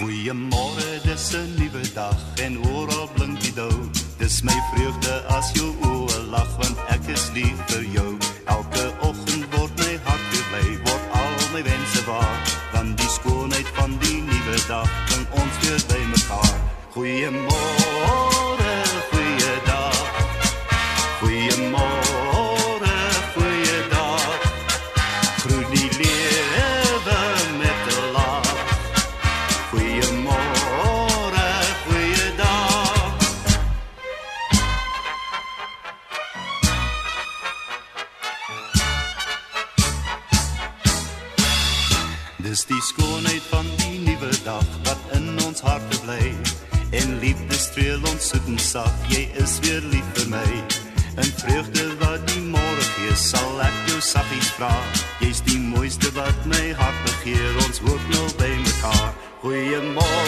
Goeiemôre, dis 'n nuwe dag en oral blink die dou. Dis my vreugde as jou oë lag want ek is lief vir jou. Elke oggend word my hart weer bly, word al my wense waar. Want die skoonheid van die nuwe dag bring ons weer by mekaar. Goeiemôre, Dis die skoonheid van die nuwe dag wat in ons harte bly. En liefde streel ons soet en sag, jy is weer lief vir my. In vreugde wat die môre gee, sal ek jou saggies vra. Jy's die mooiste wat my hart begeer, ons hoop nou by mekaar. Goeiemôre